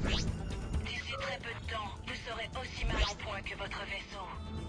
D'ici très peu de temps, vous serez aussi mal en point que votre vaisseau.